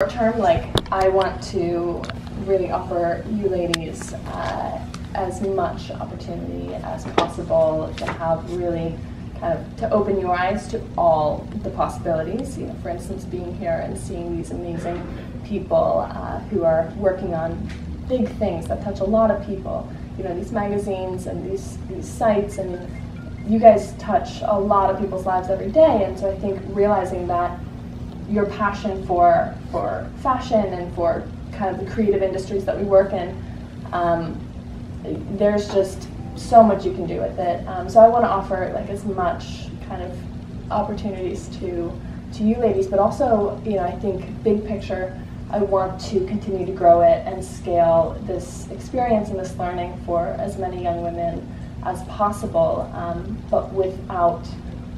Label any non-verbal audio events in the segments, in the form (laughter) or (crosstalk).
short term, like I want to really offer you ladies uh, as much opportunity as possible to have really kind of to open your eyes to all the possibilities. You know, for instance, being here and seeing these amazing people uh, who are working on big things that touch a lot of people. You know, these magazines and these these sites and you guys touch a lot of people's lives every day, and so I think realizing that your passion for for fashion and for kind of the creative industries that we work in, um, there's just so much you can do with it. Um, so I want to offer like as much kind of opportunities to to you ladies, but also you know I think big picture. I want to continue to grow it and scale this experience and this learning for as many young women as possible, um, but without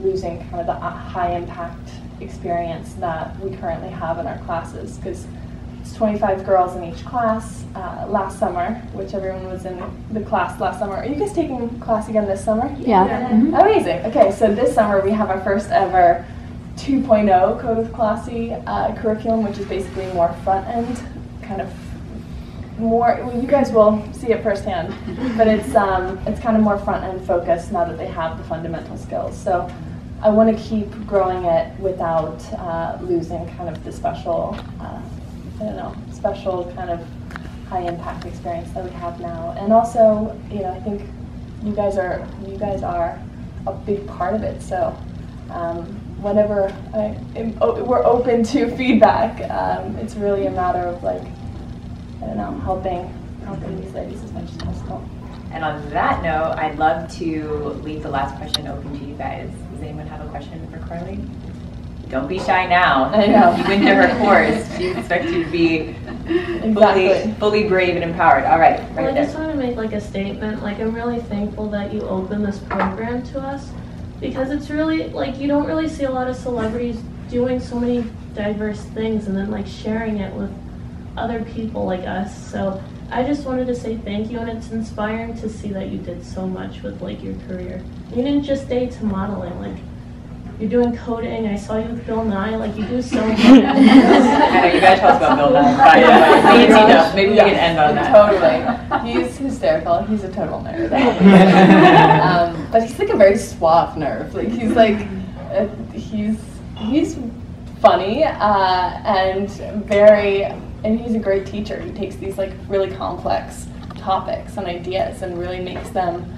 losing kind of the uh, high impact experience that we currently have in our classes because it's 25 girls in each class. Uh, last summer, which everyone was in the class last summer. Are you guys taking class again this summer? Yeah. yeah. Mm-hmm. Amazing. Okay, so this summer we have our first ever 2.0 Kode with Klossy uh, curriculum, which is basically more front end, kind of more. Well, you guys will see it firsthand, but it's um, it's kind of more front end focused now that they have the fundamental skills. So I want to keep growing it without uh, losing kind of the special, uh, I don't know, special kind of high impact experience that we have now. And also, you know, I think you guys are you guys are a big part of it. So um, whenever I, we're open to feedback, um, it's really a matter of like, I don't know, helping helping these ladies as much as possible. And on that note, I'd love to leave the last question open to you guys. Does anyone have a question for Karlie? Don't be shy now. (laughs) I know. You went to her course. (laughs) She expects you to be Exactly. fully, fully brave and empowered. All right, right Well, I there. just want to make like a statement. Like, I'm really thankful that you opened this program to us because it's really like you don't really see a lot of celebrities doing so many diverse things and then like sharing it with other people like us. So I just wanted to say thank you, and it's inspiring to see that you did so much with like your career. You didn't just stay to modeling. Like, you're doing coding. I saw you with Bill Nye. Like, you do so (laughs) much. I know you gotta tell about Bill Nye. By the way. We need to- Maybe we can end on that. Totally. He's hysterical. He's a total nerd. (laughs) um, but he's like a very suave nerd. Like he's like, uh, he's he's funny uh, and very, and he's a great teacher. He takes these like really complex topics and ideas and really makes them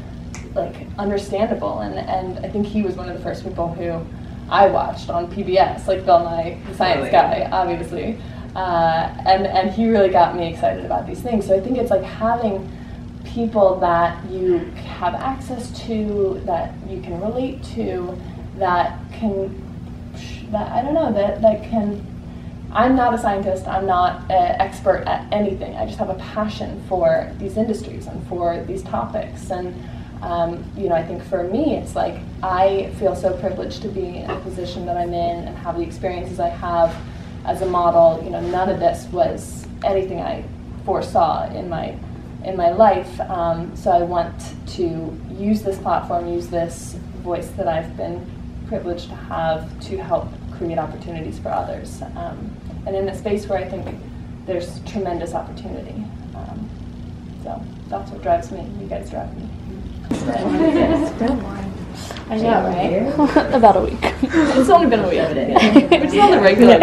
like understandable. And and I think he was one of the first people who I watched on PBS, like Bill Nye, the Science Really? Guy, obviously. Uh, and and he really got me excited about these things. So I think it's like having people that you have access to, that you can relate to, that can, that I don't know, that that can. I'm not a scientist. I'm not an expert at anything. I just have a passion for these industries and for these topics. And um, you know, I think for me, it's like I feel so privileged to be in the position that I'm in and have the experiences I have as a model. You know, none of this was anything I foresaw in my in my life. Um, so I want to use this platform, use this voice that I've been privileged to have to help create opportunities for others. Um, and in a space where I think there's tremendous opportunity. Um, so that's what drives me. You guys drive me. I know, right? (laughs) About a week. (laughs) It's only been a week. It's (laughs) not the regular.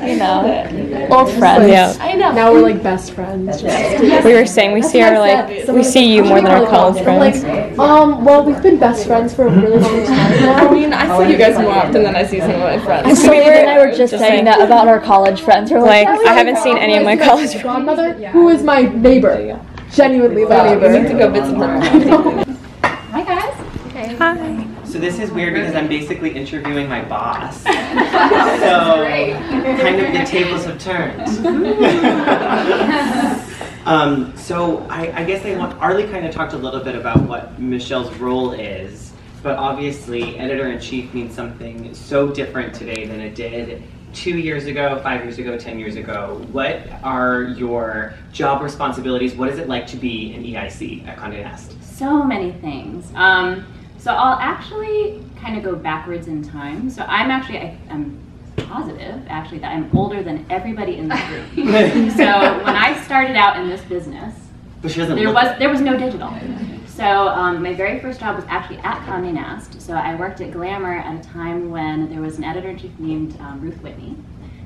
I know. Old friends. Yeah. I know. Now we're like best friends. We were saying we see our like we see you more than our college friends. Um, well, we've been best friends for a really long time I mean, I see you guys more often than I see some of my friends. So we and I were just, Just saying saying. that about our college friends. We're like, Like I haven't seen any of my college friends. godmother, who is my neighbor, genuinely my neighbor. We need to go visit her. Hi. Hi. So this is weird because I'm basically interviewing my boss. (laughs) so kind of the tables have turned. (laughs) um, so I, I guess I want Arlie kind of talked a little bit about what Michelle's role is, but obviously editor in chief means something so different today than it did two years ago, five years ago, ten years ago. What are your job responsibilities? What is it like to be an EIC at Condé Nast? So many things. Um, so I'll actually kind of go backwards in time. So I'm actually I, I'm positive, actually, that I'm older than everybody in this (laughs) room. so when I started out in this business, But she there was it. there was no digital. So um, my very first job was actually at Condé Nast. So I worked at Glamour at a time when there was an editor in chief named um, Ruth Whitney,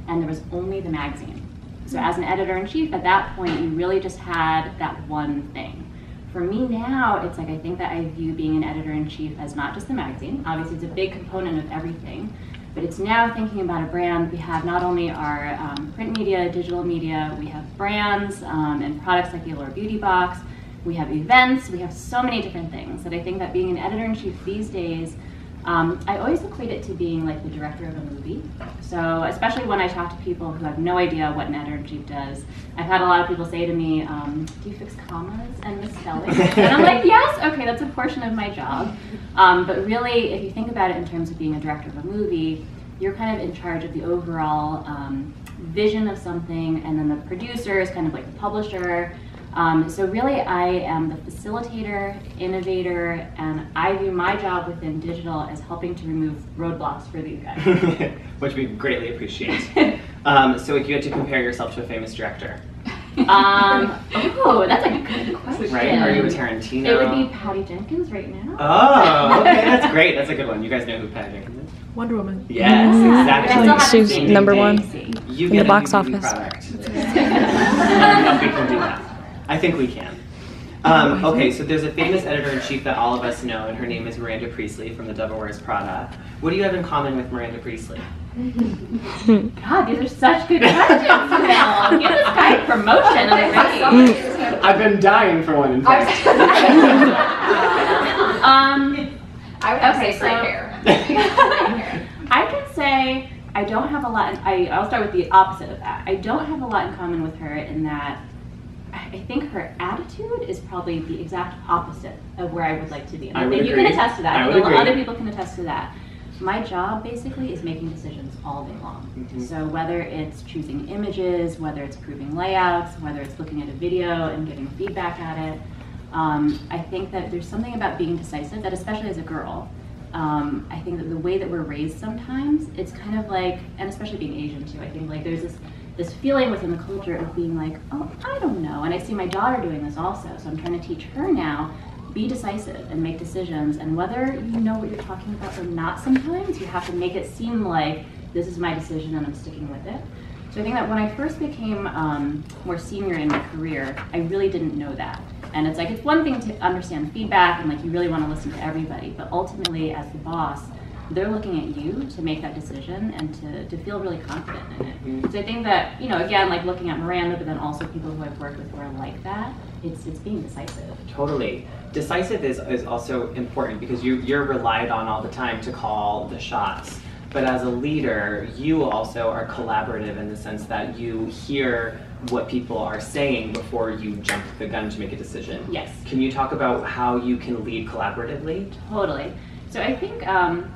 and there was only the magazine. So as an editor in chief, at that point, you really just had that one thing. For me now, it's like I think that I view being an editor in chief as not just the magazine. Obviously, it's a big component of everything. But it's now thinking about a brand. We have not only our um, print media, digital media, we have brands um, and products like the Allure Beauty Box. We have events. We have so many different things that I think that being an editor in chief these days, um, I always equate it to being like the director of a movie. So especially when I talk to people who have no idea what an editor chief does, I've had a lot of people say to me, um, "Do you fix commas and misspelling?" and I'm like, (laughs) "Yes, okay, that's a portion of my job." Um, but really, if you think about it in terms of being a director of a movie, you're kind of in charge of the overall um, vision of something, and then the producer is kind of like the publisher. Um, so really, I am the facilitator, innovator, and I view my job within digital as helping to remove roadblocks for these guys. (laughs) Which we greatly appreciate. (laughs) um, so if you had to compare yourself to a famous director, um, (laughs) oh, that's a good question. right? Are you a Tarantino? It would be Patty Jenkins right now. Oh, okay, that's great. That's a good one. You guys know who Patty Jenkins is? Wonder Woman. Yes, Yeah, exactly. but I still have to She's number one. You In get the box office. Product. I don't know if we can do that. I think we can. Um, okay, so there's a famous editor-in-chief that all of us know, and her name is Miranda Priestly from The Devil Wears Prada. What do you have in common with Miranda Priestly? (laughs) God, these are such good questions, Mel. Give this guy a promotion already. (laughs) I've been dying for one, in (laughs) fact. Um, I would Okay, say so- gray hair. I can say I don't have a lot. In, I I'll start with the opposite of that. I don't have a lot in common with her in that I think her attitude is probably the exact opposite of where I would like to be. I I would think you can attest to that. I would other people can attest to that. My job basically is making decisions all day long. Mhm. So whether it's choosing images, whether it's approving layouts, whether it's looking at a video and giving feedback at it, um, I think that there's something about being decisive that, especially as a girl, um, I think that the way that we're raised sometimes, it's kind of like, and especially being Asian too, I think like there's this this feeling within the culture of being like, oh, I don't know. And I see my daughter doing this also, so I'm trying to teach her now be decisive and make decisions. And whether you know what you're talking about or not, sometimes you have to make it seem like this is my decision and I'm sticking with it. So I think that when I first became um, more senior in my career, I really didn't know that. And it's like it's one thing to understand feedback and like you really want to listen to everybody, but ultimately as the boss, they're looking at you to make that decision and to, to feel really confident in it. So I think that, you know, again, like looking at Miranda, but then also people who I've worked with who are like that, it's it's being decisive. Totally. Decisive is, is also important because you, you're relied on all the time to call the shots. But as a leader, you also are collaborative in the sense that you hear what people are saying before you jump the gun to make a decision. Yes. Can you talk about how you can lead collaboratively? Totally. So I think, um,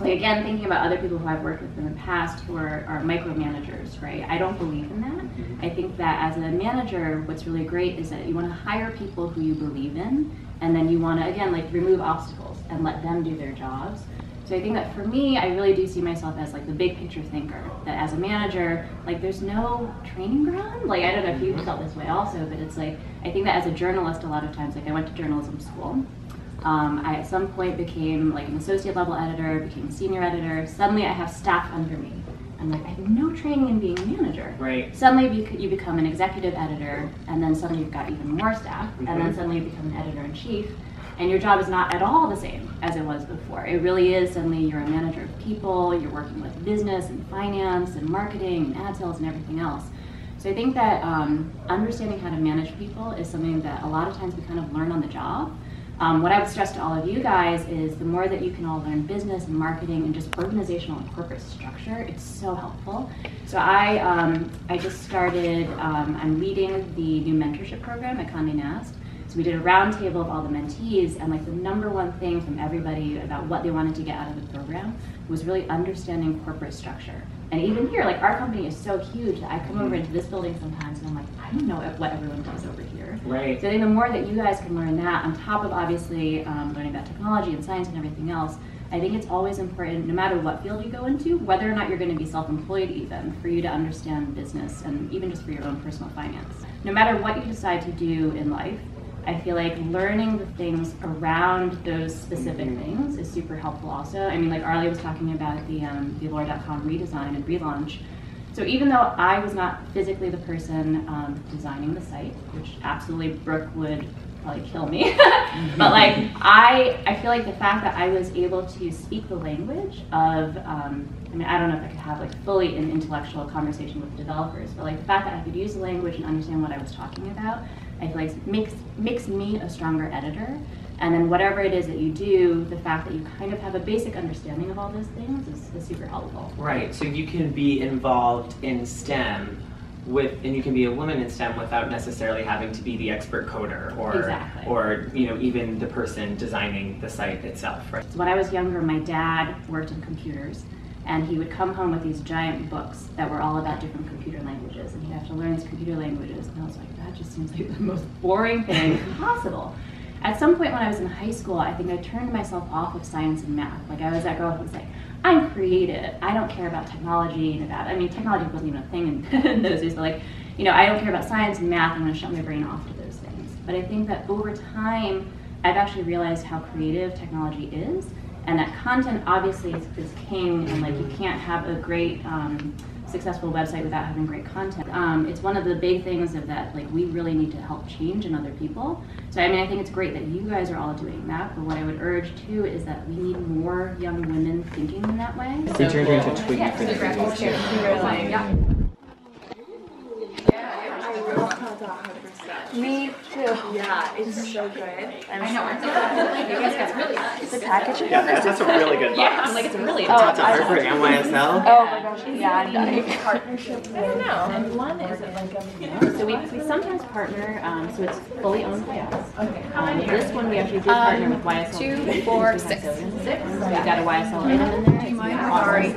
like again, thinking about other people who I've worked with in the past who are, are micromanagers, right? I don't believe in that. Mm-hmm. I think that as a manager, what's really great is that you want to hire people who you believe in, and then you want to again like remove obstacles and let them do their jobs. So I think that for me, I really do see myself as like the big picture thinker. That as a manager, like there's no training ground. Like I don't know if you mm-hmm. felt this way also, but it's like I think that as a journalist, a lot of times, like I went to journalism school. Um, I at some point became like an associate level editor, became a senior editor. Suddenly, I have staff under me. I'm like, I have no training in being a manager. Right. Suddenly, you become an executive editor, and then suddenly you've got even more staff, and then suddenly you become an editor in chief, and your job is not at all the same as it was before. It really is suddenly you're a manager of people, you're working with business and finance and marketing and ad sales and everything else. So I think that um, understanding how to manage people is something that a lot of times we kind of learn on the job. Um, what I would stress to all of you guys is the more that you can all learn business and marketing and just organizational and corporate structure, it's so helpful. So I, um, I just started, um, I'm leading the new mentorship program at Condé Nast. So we did a roundtable of all the mentees, and like the number one thing from everybody about what they wanted to get out of the program was really understanding corporate structure. And even here, like our company is so huge that I come over into this building sometimes and I'm like, I don't know what everyone does over here. Right. So I think the more that you guys can learn that, on top of obviously um, learning about technology and science and everything else, I think it's always important, no matter what field you go into, whether or not you're going to be self employed, even, for you to understand business and even just for your own personal finance. No matter what you decide to do in life, I feel like learning the things around those specific things is super helpful also. I mean, like Arlie was talking about the, um, the Allure.com redesign and relaunch. So even though I was not physically the person um, designing the site, which absolutely Brooke would probably kill me, (laughs) but like I, I feel like the fact that I was able to speak the language of, um, I mean, I don't know if I could have like fully an intellectual conversation with the developers, but like the fact that I could use the language and understand what I was talking about, I feel like makes makes me a stronger editor. And then whatever it is that you do, the fact that you kind of have a basic understanding of all those things is, is super helpful. Right. So you can be involved in STEM with, and you can be a woman in STEM without necessarily having to be the expert coder or, Exactly. or you know, even the person designing the site itself. Right. So when I was younger, my dad worked in computers, and he would come home with these giant books that were all about different computer languages, and he'd have to learn these computer languages. And I was like, that just seems like the most boring thing (laughs) possible. At some point when I was in high school, I think I turned myself off of science and math. Like I was that girl who was like, I'm creative. I don't care about technology and about. I mean, technology wasn't even a thing in, (laughs) in those days, but like, you know, I don't care about science and math. I'm going to shut my brain off to those things. But I think that over time, I've actually realized how creative technology is, and that content obviously is, is king. And like, you can't have a great um, successful website without having great content. Um, it's one of the big things of that like we really need to help change in other people. So I mean I think it's great that you guys are all doing that, but what I would urge too is that we need more young women thinking in that way. We turned you into Twiggy for the graphics Me too. Yeah, it's so good. I know. You guys got really nice. The packaging. Yeah, that's, that's a really good box. Yeah, I'm like, it's really Oh, That's a for NYSL. Oh my gosh. Yeah, I'm dying. Partnership with, and one, is it like a? So we, we sometimes partner, um, so it's fully owned by us. Um, this one we actually do partner with YSL. two, four, six. Six. We got a YSL item in there. Do you Sorry.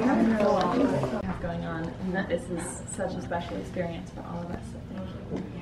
going on, and that this is such a special experience for all of us. So thank you.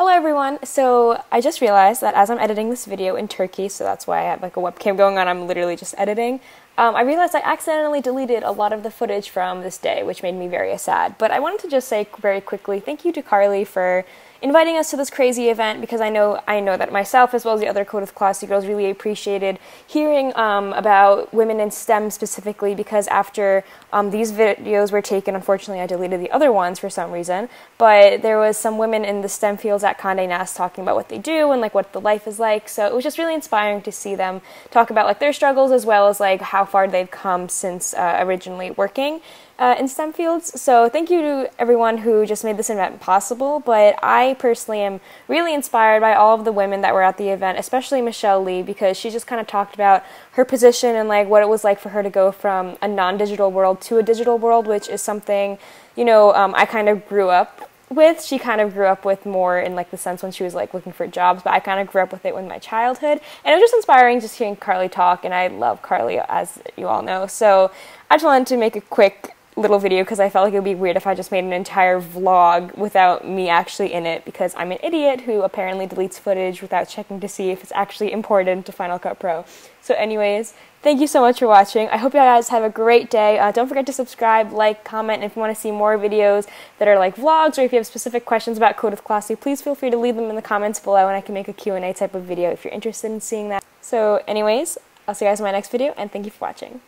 Hello everyone. So I just realized that as I'm editing this video in Turkey, so that's why I have like a webcam going on. I'm literally just editing. Um, I realized I accidentally deleted a lot of the footage from this day, which made me very sad. But I wanted to just say very quickly, thank you to Karlie for inviting us to this crazy event because I know I know that myself as well as the other Kode with Klossy girls really appreciated hearing um, about women in STEM specifically because after um, these videos were taken, unfortunately I deleted the other ones for some reason, but there was some women in the STEM fields at Condé Nast talking about what they do and like what the life is like. So it was just really inspiring to see them talk about like their struggles as well as like how far they've come since uh, originally working uh, in STEM fields. So thank you to everyone who just made this event possible. But I personally am really inspired by all of the women that were at the event, especially Michelle Lee, because she just kind of talked about her position and like what it was like for her to go from a non-digital world to a digital world, which is something you know um, I kind of grew up with she kind of grew up with more in like the sense when she was like looking for jobs but i kind of grew up with it in my childhood and it was just inspiring just hearing Karlie talk and i love Karlie as you all know so i just wanted to make a quick little video because I felt like it would be weird if I just made an entire vlog without me actually in it because I'm an idiot who apparently deletes footage without checking to see if it's actually important to Final Cut Pro. So, anyways, thank you so much for watching. I hope you guys have a great day. Uh, don't forget to subscribe, like, comment, if you want to see more videos that are like vlogs or if you have specific questions about Kode with Klossy, please feel free to leave them in the comments below and I can make a Q&A type of video if you're interested in seeing that. So, anyways, I'll see you guys in my next video and thank you for watching.